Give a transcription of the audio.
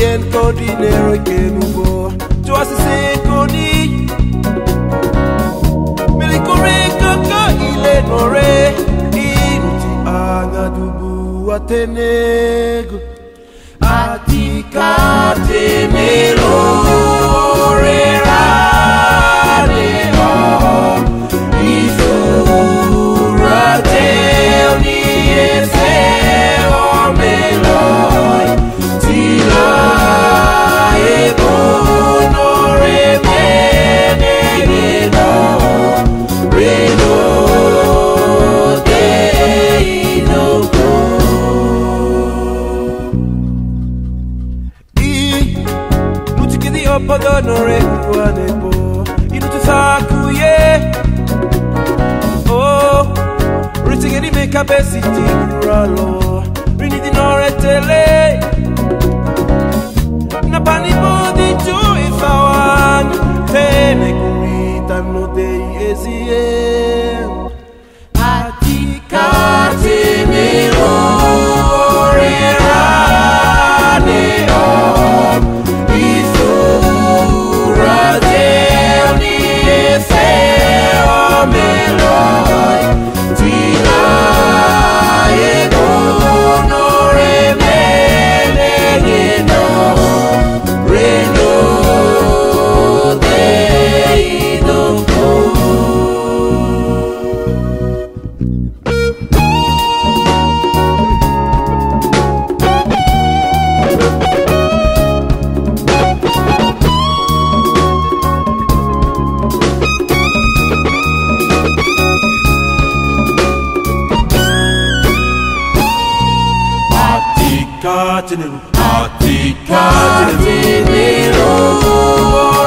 yen ko dinero ikenubo to asise koni milikore koko ile nore iruti agadubu atenego atikate opogonore wadebo inu tusakuye o oh, ritigeni mekabesi tikuralo rinidinoretele napanimoditu ifawan tenekunitanoteiezie continent, party continent, party